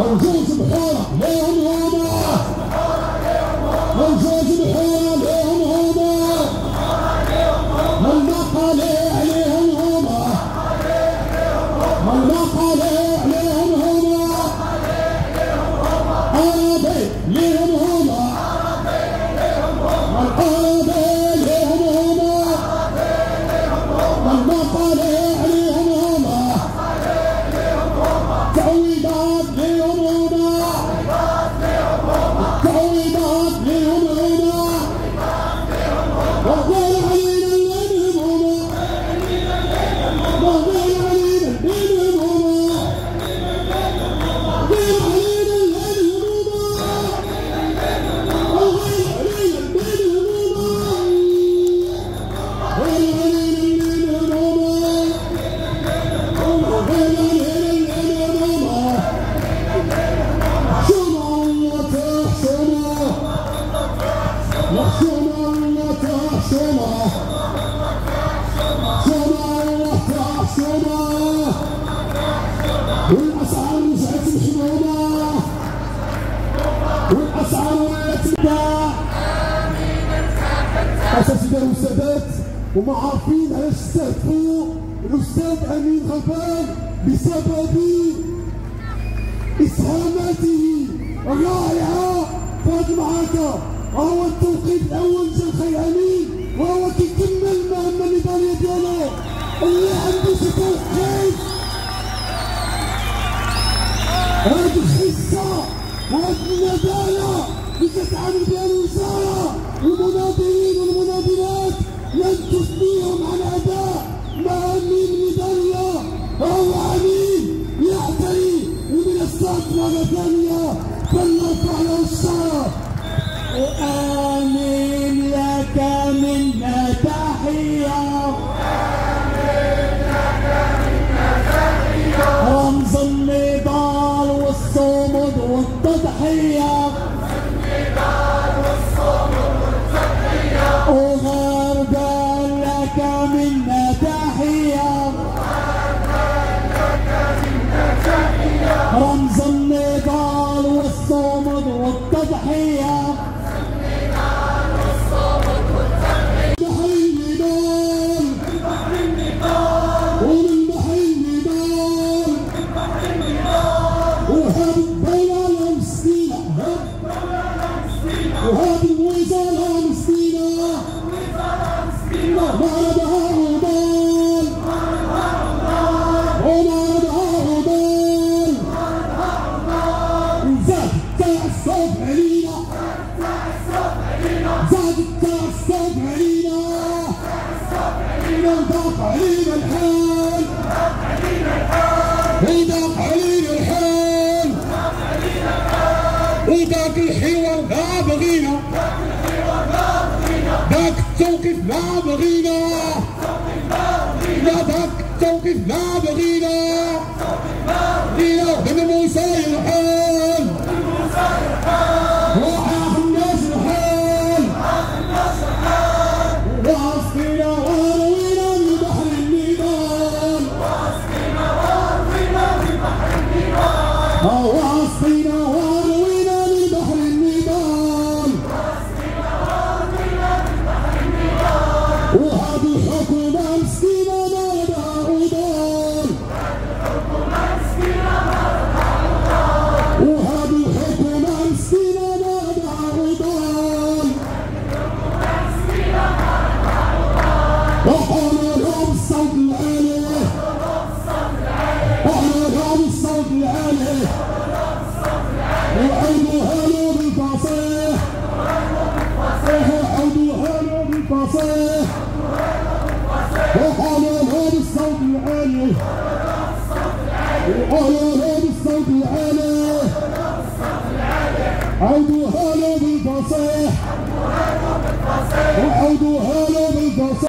موجود بحورة ليهم هما موجود بحورة ليهم هما المقالي عليهم هما المقالي عليهم هما عربي ليهم هما العربي ليهم هما المقالي عليهم هما تعويضات Vamos, والاسعار رجعت والاسعار اساتذه والسادات وما عارفين علاش استهدفوا الاستاذ امين غفان بسبب اسهاماته الرائعه فهاد المعركه وهو التوقيت الأول جا الخي امين وهو كيكمل المهمة النضاليه ديالو اللي عنده شي توقيت هاد الحصة وهاد الندايه اللي كتعامل بها الوزاره المناضلين والمناضلات لن تثنيهم عن أداء مهامهم النضاليه وهو امين يعتري بمنصات مره ثانية فلنرفع له الشرف وآمين والتضحية وغربا لك منا تحية. رمز النضال والصمود والتضحية. زاد التعصب علينا زاد التعصب علينا وضاق علينا الحال وضاق علينا الحال وذاك الحوار ما بغينا ذاك التوقيف ما بغينا ذاك التوقيف ما بغينا وقالوا له بالصوت العالي. له بالصوت العالي. عودوها له بالفصيح وعودوها له بالفصيح